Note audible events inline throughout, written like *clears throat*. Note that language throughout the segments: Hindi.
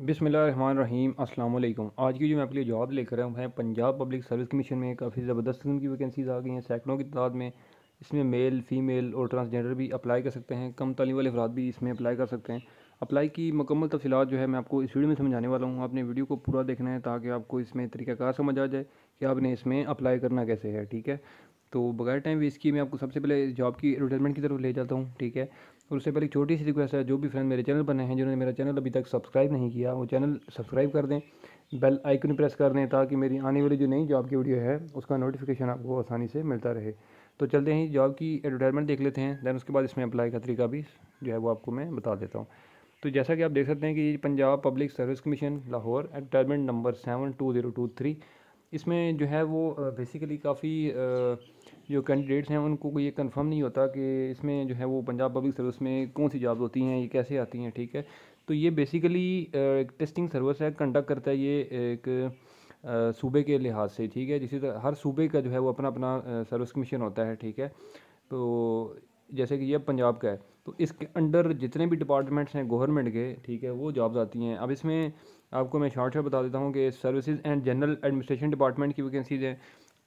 बिसमीम अस्सलाम वालेकुम आज की जो मैं आपके लिए जॉब लेकर आया हूँ पंजाब पब्लिक सर्विस कमीशन में काफ़ी ज़बरदस्त किस्म की वैकेंसीज आ गई हैं। सैकड़ों की तादाद में इसमें मेल, फीमेल और ट्रांसजेंडर भी अप्लाई कर सकते हैं। कम तालीम वाले अफराद भी इसमें अप्लाई कर सकते हैं। अप्लाई की मुकम्मल तफसीत जो है मैं आपको इस वीडियो में समझाने वाला हूँ। आपने वीडियो को पूरा देखना है ताकि आपको इसमें तरीक़ाकार समझ आ जाए कि आपने इसमें अप्लाई करना कैसे है, ठीक है? तो बगैर टाइम वेस्ट की मैं आपको सबसे पहले जॉब की एडवर्टाइजमेंट की तरफ़ ले जाता हूँ, ठीक है? और उससे पहले छोटी सी रिक्वेस्ट है, जो भी फ्रेंड मेरे चैनल पर नए हैं, जिन्होंने मेरा चैनल अभी तक सब्सक्राइब नहीं किया, वो चैनल सब्सक्राइब कर दें बेल आइकन प्रेस कर दें, ताकि मेरी आने वाली जो नई जॉब की वीडियो है, उसका नोटिफिकेशन आपको आसानी से मिलता रहे। तो चलते हैं जॉब की एडवर्टाइजमेंट देख लेते हैं दैन उसके बाद इसमें अप्लाई का तरीका भी जो है, वो आपको मैं बता देता हूँ। तो जैसा कि आप देख सकते हैं कि Punjab public service commission Lahore advertisement number seven two zero two three इसमें जो है वो बेसिकली काफ़ी जो कैंडिडेट्स हैं, उनको ये कंफर्म नहीं होता कि इसमें जो है वो पंजाब पब्लिक सर्विस में कौन सी जॉब होती हैं, ये कैसे आती हैं, ठीक है? तो ये बेसिकली एक टेस्टिंग सर्विस है कंडक्ट करता है ये एक सूबे के लिहाज से, ठीक है? जिसी तरह हर सूबे का जो है वो अपना अपना सर्विस कमीशन होता है, ठीक है? तो जैसे कि ये पंजाब का है तो इसके अंडर जितने भी डिपार्टमेंट्स हैं गवर्नमेंट के, ठीक है, वो जॉब्स आती हैं। अब इसमें आपको मैं शॉर्ट शॉर्ट बता देता हूँ कि services and general administration department की वैकेंसीज़ हैं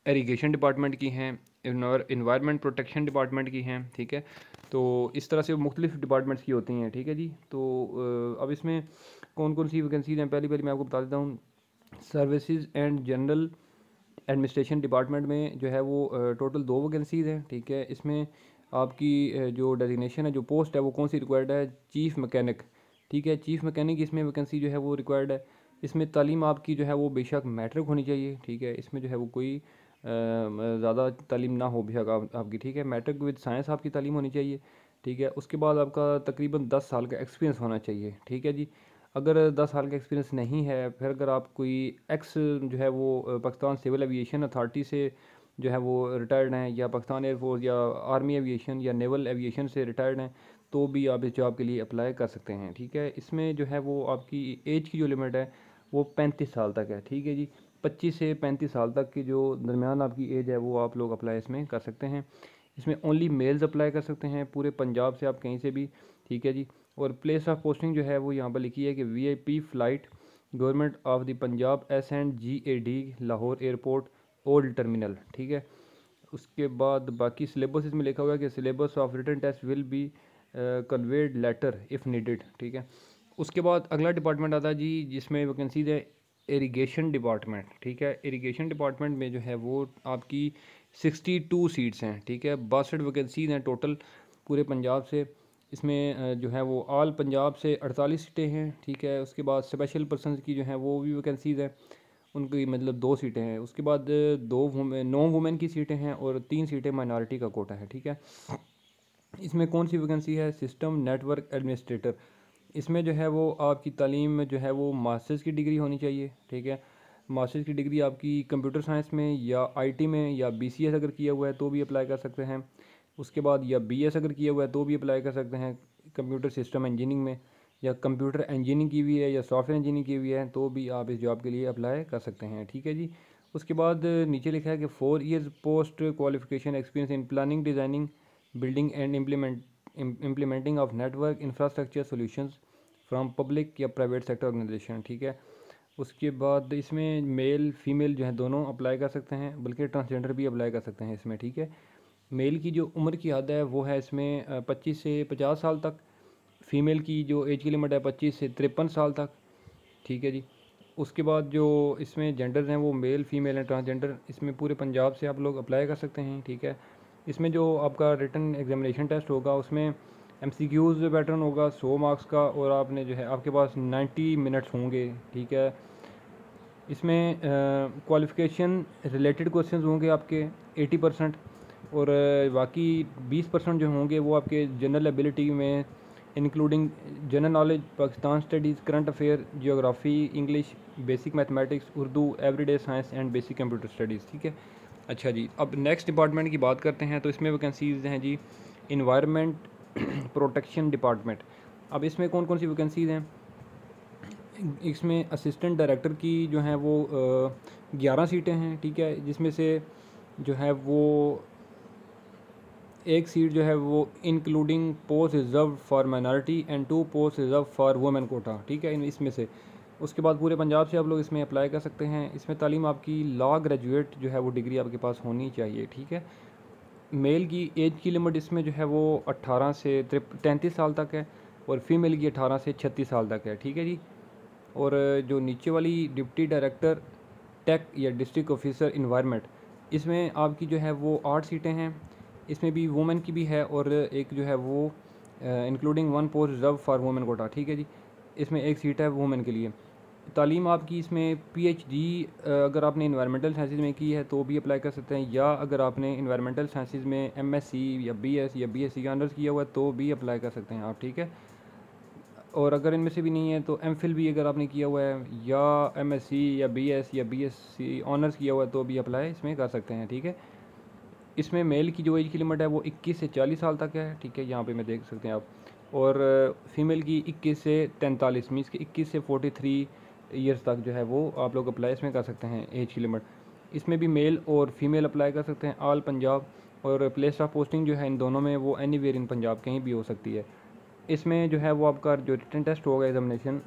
एरीगेशन डिपार्टमेंट की हैं इन्वायरमेंट प्रोटेक्शन डिपार्टमेंट की हैं, ठीक है? तो इस तरह से मुख्तलिफ़ डिपार्टमेंट्स की होती हैं, ठीक है जी? तो अब इसमें कौन कौन सी वैकेंसीज हैं? पहली पहली मैं आपको बता देता हूँ services and general administration department में जो है वो टोटल दो वैकेंसीज हैं, ठीक है? इसमें आपकी जो डेजिग्नेशन है, जो पोस्ट है, वो कौन सी रिक्वायर्ड है? चीफ़ मकैनिक ठीक है चीफ़ मकैनिक इसमें वैकेंसी जो है वो रिक्वायर्ड है। इसमें तालीम आपकी जो है वो बेशक मैट्रिक होनी चाहिए ठीक है। इसमें जो है वो कोई ज़्यादा तालीम ना हो बेशक आप, आपकी ठीक है। मैट्रिक विद साइंस आपकी तालीम होनी चाहिए ठीक है। उसके बाद आपका तकरीबन दस साल का एक्सपीरियंस होना चाहिए ठीक है जी। अगर दस साल का एक्सपीरियंस नहीं है फिर अगर आप कोई एक्स जो है वो पाकिस्तान सिविल एविएशन अथॉरिटी से जो है वो रिटायर्ड हैं या पाकिस्तान एयरफोर्स या आर्मी एविएशन या नेवल एविएशन से रिटायर्ड हैं तो भी आप इस जॉब के लिए अप्लाई कर सकते हैं, ठीक है? इसमें जो है वो आपकी एज की जो लिमिट है, वो पैंतीस साल तक है, ठीक है जी? पच्चीस से पैंतीस साल तक की जो दरमियान आपकी एज है, वो आप लोग अप्लाई इसमें कर सकते हैं। इसमें ओनली मेल्स अप्लाई कर सकते हैं, पूरे पंजाब से आप कहीं से भी, ठीक है जी? और प्लेस ऑफ़ पोस्टिंग जो है वो यहाँ पर लिखी है कि V I P flight government of the Punjab S and G A D Lahore airport old terminal ठीक है? उसके बाद बाकी सिलेबस इसमें लिखा हुआ है कि syllabus of written test will be conveyed later if needed ठीक है? उसके बाद अगला डिपार्टमेंट आता है जी, जिसमें वैकेंसीज है इरिगेशन डिपार्टमेंट ठीक है? इरिगेशन डिपार्टमेंट में जो है वो आपकी सिक्सटी टू सीट्स हैं, ठीक है? बासठ वैकेंसीज हैं टोटल पूरे पंजाब से। इसमें जो है वो आल पंजाब से अड़तालीस सीटें हैं, ठीक है? उसके बाद स्पेशल पर्सन की जो है वो भी वैकेंसीज हैं, उनकी मतलब दो सीटें हैं। उसके बाद दो वुमेन नौ वुमेन की सीटें हैं और तीन सीटें माइनॉरिटी का कोटा है, ठीक है? इसमें कौन सी वैकेंसी है? सिस्टम नेटवर्क एडमिनिस्ट्रेटर इसमें जो है वो आपकी तालीम में जो है वो मास्टर्स की डिग्री होनी चाहिए, ठीक है? मास्टर्स की डिग्री आपकी कंप्यूटर साइंस में या आईटी में या बीसीएस अगर किया हुआ है तो भी अप्लाई कर सकते हैं। उसके बाद या बीएस अगर किया हुआ है तो भी अप्लाई कर सकते हैं कंप्यूटर सिस्टम इंजीनियरिंग में। या कंप्यूटर इंजीनियरिंग की हुई है या सॉफ्टवेयर इंजीनियरिंग की हुई है तो भी आप इस जॉब के लिए अप्लाई कर सकते हैं, ठीक है जी? उसके बाद नीचे लिखा है कि four years post qualification experience in planning designing building and implement implementing of network infrastructure solutions from public या प्राइवेट सेक्टर ऑर्गेनाइजेशन ठीक है? उसके बाद इसमें मेल फीमेल जो है दोनों अप्लाई कर सकते हैं, बल्कि ट्रांसजेंडर भी अप्लाई कर सकते हैं इसमें, ठीक है? मेल की जो उम्र की हद है, वो है इसमें पच्चीस से पचास साल तक। फ़ीमेल की जो एज की लिमिट है, पच्चीस से तिरपन साल तक, ठीक है जी? उसके बाद जो इसमें जेंडर हैं, वो मेल फीमेल हैं ट्रांसजेंडर इसमें पूरे पंजाब से आप लोग अप्लाई कर सकते हैं, ठीक है? इसमें जो आपका रिटर्न एग्जामिनेशन टेस्ट होगा, उसमें एम सी क्यूज़ पैटर्न होगा, सौ मार्क्स का, और आपने जो है, आपके पास नाइन्टी मिनट्स होंगे, ठीक है? इसमें क्वालिफ़िकेशन रिलेटेड क्वेश्चन होंगे आपके एटी परसेंट और बाकी बीस परसेंट जो होंगे, वो आपके जनरल एबिलिटी में including general knowledge Pakistan studies current affair geography English basic mathematics Urdu everyday science and basic computer studies ठीक है? अच्छा जी, अब नेक्स्ट डिपार्टमेंट की बात करते हैं तो इसमें वैकेंसीज़ हैं जी इन्वायरमेंट प्रोटेक्शन डिपार्टमेंट अब इसमें कौन कौन सी वैकेंसीज़ हैं? इसमें असिस्टेंट डायरेक्टर की जो है वो ग्यारह सीटें हैं, ठीक है, जिसमें से जो है वो, एक सीट जो है वो including post reserve for minority and two post reserve for women quota ठीक है इसमें से। उसके बाद पूरे पंजाब से आप लोग इसमें अप्लाई कर सकते हैं। इसमें तालीम आपकी लॉ ग्रेजुएट जो है वो डिग्री आपके पास होनी चाहिए, ठीक है? मेल की एज की लिमिट इसमें जो है वो 18 से तैंतीस साल तक है और फीमेल की 18 से 36 साल तक है, ठीक है जी? और जो नीचे वाली डिप्टी डायरेक्टर टेक या डिस्ट्रिक्ट ऑफिसर इन्वायरमेंट इसमें आपकी जो है वो आठ सीटें हैं। इसमें भी वुमेन की भी है और एक जो है वो including one post reserve for women quota ठीक है जी? इसमें एक सीट है वुमेन के लिए। तालीम आपकी इसमें पीएचडी अगर आपने इन्वायरमेंटल साइंसिस में की है तो भी अप्लाई कर सकते हैं, या अगर आपने इन्वायरमेंटल साइंसिस में एमएससी या बीएस या बीएससी का ऑनर्स किया हुआ है तो भी अप्लाई कर सकते हैं आप, ठीक है? और अगर इनमें से भी नहीं है तो एम भी अगर आपने किया हुआ है, या एम या बी या बी ऑनर्स किया हुआ है तो भी अप्लाई इसमें कर सकते हैं, ठीक है? इसमें मेल की जो एज की लिमिट है वो 21 से 40 साल तक है, ठीक है? यहाँ पर मैं देख सकते हैं आप। और फीमेल की 21 से तैंतालीस मीन्स की 21 से 43 ईयर्स तक जो है वो आप लोग अप्लाई इसमें कर सकते हैं एज की लिमिट इसमें भी मेल और फीमेल अप्लाई कर सकते हैं आल पंजाब और प्लेस ऑफ़ पोस्टिंग जो है इन दोनों में वो एनी वेयर इन पंजाब कहीं भी हो सकती है। इसमें जो है वो आपका जो रिटर्न टेस्ट होगा एग्जामिनेशन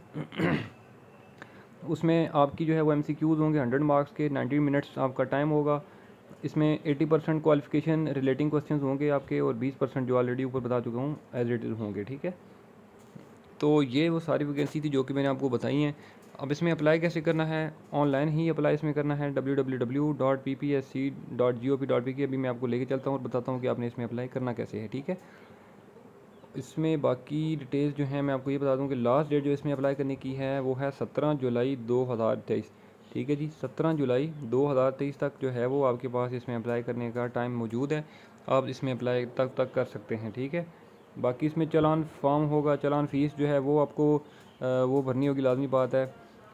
*clears throat* उसमें आपकी जो है वो एम होंगे हंड्रेड मार्क्स के नाइन्टी मिनट्स आपका टाइम होगा। इसमें eighty percent qualification relating question होंगे आपके और बीस परसेंट जो ऑलरेडी ऊपर बता चुका हूँ एज इज़ होंगे, ठीक है? तो ये वो सारी वैकेंसी थी जो कि मैंने आपको बताई हैं। अब इसमें अप्लाई कैसे करना है? ऑनलाइन ही अप्लाई इसमें करना है पी की अभी मैं आपको लेके चलता हूँ और बताता हूँ कि आपने इसमें अप्लाई करना कैसे है, ठीक है? इसमें बाकी डिटेल्स जो हैं मैं आपको ये बता दूँ कि लास्ट डेट जो इसमें अप्लाई करने की है, वो है सत्रह जुलाई दो हज़ार तेईस। ठीक है जी, सत्रह जुलाई दो हज़ार तेईस तक जो है वो आपके पास इसमें अप्लाई करने का टाइम मौजूद है। आप इसमें अप्लाई तक तक कर सकते हैं, ठीक है? बाकी इसमें चलान फॉर्म होगा, चलान फ़ीस जो है वो आपको वो भरनी होगी, लाजमी बात है।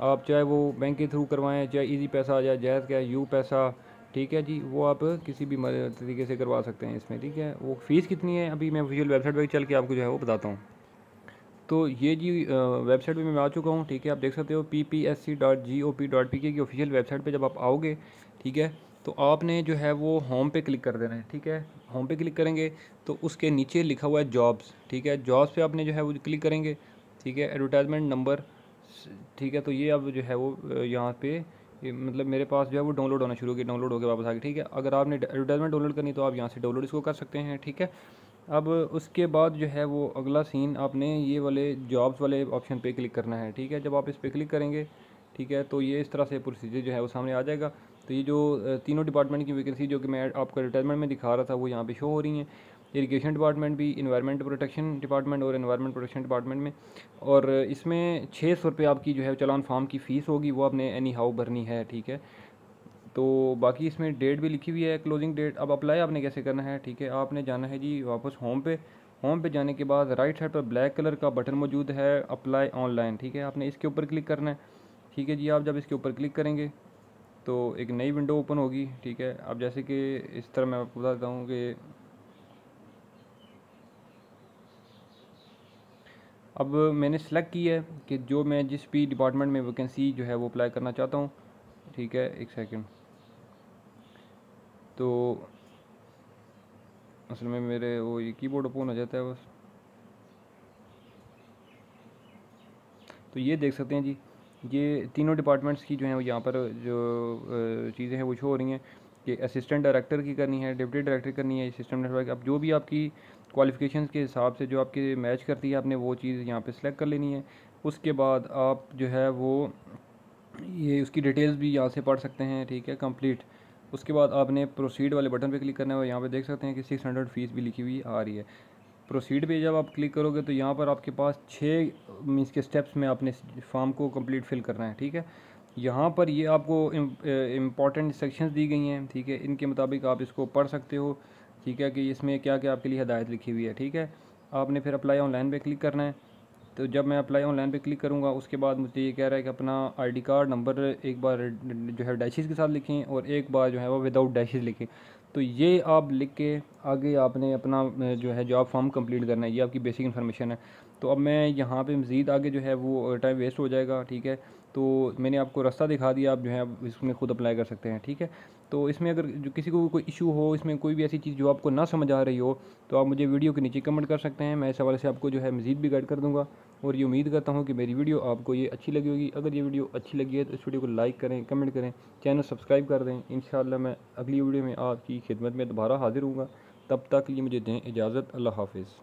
आप चाहे वो बैंक के थ्रू करवाएँ, चाहे इजी पैसा या जैज़ क्या यू पैसा, ठीक है जी? वो आप किसी भी तरीके से करवा सकते हैं इसमें, ठीक है? वो फ़ीस कितनी है? अभी मैं ऑफिशियल वेबसाइट पर चल के आपको जो है वो बताता हूँ। तो ये जी वेबसाइट पे मैं आ चुका हूँ, ठीक है? आप देख सकते हो P P S C dot G O P P K की ऑफिशियल वेबसाइट पे जब आप आओगे, ठीक है? तो आपने जो है वो होम पे क्लिक कर देना है, ठीक है? होम पे क्लिक करेंगे तो उसके नीचे लिखा हुआ है जॉब्स ठीक है? जॉब्स पे आपने जो है वो क्लिक करेंगे, ठीक है? एडवर्टाइजमेंट नंबर ठीक है? तो ये अब जो है वो यहाँ पे मतलब मेरे पास जो है वो डाउनलोड होना शुरू हो गया डाउनलोड हो गया वापस आगे ठीक है? अगर आपने एडवर्टाइजमेंट डाउनलोड करनी तो आप यहाँ से डाउनलोड इसको कर सकते हैं, ठीक है? अब उसके बाद जो है वो अगला सीन आपने ये वाले जॉब्स वाले ऑप्शन पे क्लिक करना है, ठीक है? जब आप इस पर क्लिक करेंगे, ठीक है तो ये इस तरह से प्रोसीजर जो है वो सामने आ जाएगा। तो ये जो तीनों डिपार्टमेंट की वैकेंसी जो कि मैं आपको रिटायरमेंट में दिखा रहा था, वो यहाँ पे शो हो रही हैं। इरीगेशन डिपार्टमेंट भी इन्वायरमेंट प्रोटेक्शन डिपार्टमेंट और इन्वायरमेंट प्रोटेक्शन डिपार्टमेंट में। और इसमें छः सौ रुपये आपकी जो है चलान फार्म की फ़ीस होगी, वो आपने एनी हाउ भरनी है, ठीक है? तो बाकी इसमें डेट भी लिखी हुई है क्लोजिंग डेट अब अप्लाई आपने कैसे करना है, ठीक है? आपने जाना है जी वापस होम पे। होम पे जाने के बाद राइट साइड पर ब्लैक कलर का बटन मौजूद है अप्लाई ऑनलाइन ठीक है? आपने इसके ऊपर क्लिक करना है। ठीक है जी, आप जब इसके ऊपर क्लिक करेंगे तो एक नई विंडो ओपन होगी, ठीक है? अब जैसे कि इस तरह मैं आपको बताता हूँ कि अब मैंने सेलेक्ट किया है कि जो मैं जिस भी डिपार्टमेंट में वैकेंसी जो है वो अप्लाई करना चाहता हूँ। ठीक है, एक सेकंड तो असल में मेरे वो ये कीबोर्ड ओपन हो जाता है बस। तो ये देख सकते हैं जी, ये तीनों डिपार्टमेंट्स की जो है वो यहाँ पर जो चीज़ें हैं वो शो हो रही हैं कि असिस्टेंट डायरेक्टर की करनी है डिप्टी डायरेक्टर करनी है सिस्टम नेटवर्क अब जो भी आपकी क्वालिफ़िकेशन के हिसाब से जो आपके मैच करती है, आपने वो चीज़ यहाँ पे सिलेक्ट कर लेनी है। उसके बाद आप जो है वो, ये उसकी डिटेल्स भी यहाँ से पढ़ सकते हैं, ठीक है कंप्लीट उसके बाद आपने प्रोसीड वाले बटन पे क्लिक करना है और यहाँ पे देख सकते हैं कि सिक्स हंड्रेड फ़ीस भी लिखी हुई आ रही है। प्रोसीड पे जब आप क्लिक करोगे तो यहाँ पर आपके पास छः मीन्स के स्टेप्स में आपने फॉर्म को कंप्लीट फिल करना है, ठीक है? यहाँ पर ये आपको इंपॉर्टेंट सेक्शंस दी गई हैं, ठीक है? इनके मुताबिक आप इसको पढ़ सकते हो, ठीक है? कि इसमें क्या क्या आपके लिए हदायत लिखी हुई है, ठीक है? आपने फिर अप्लाई ऑनलाइन पे क्लिक करना है। तो जब मैं अप्लाई ऑनलाइन पे क्लिक करूँगा, उसके बाद मुझे ये कह रहा है कि अपना आईडी कार्ड नंबर एक बार जो है डैशेज़ के साथ लिखें और एक बार जो है वो विदाउट डैशेज़ लिखें। तो ये आप लिख के आगे आपने अपना जो है जॉब फॉर्म कंप्लीट करना है, ये आपकी बेसिक इन्फॉर्मेशन है। तो अब मैं यहाँ पे मज़ीद आगे जो है वो टाइम वेस्ट हो जाएगा, ठीक है? तो मैंने आपको रास्ता दिखा दिया, आप जो है इसमें ख़ुद अप्लाई कर सकते हैं, ठीक है? तो इसमें अगर जो किसी को कोई इशू हो, इसमें कोई भी ऐसी चीज़ जो आपको ना समझ आ रही हो तो आप मुझे वीडियो के नीचे कमेंट कर सकते हैं। मैं इस हवाले से आपको जो है मज़ीद भी गाइड कर दूँगा और ये उम्मीद करता हूँ कि मेरी वीडियो आपको ये अच्छी लगी होगी। अगर ये वीडियो अच्छी लगी है तो इस वीडियो को लाइक करें कमेंट करें चैनल सब्सक्राइब कर दें। इन मैं अगली वीडियो में आपकी खिदमत में दोबारा हाजिर हूँ तब तक लिए मुझे दें इजाज़त, अल्लाह हाफिज़।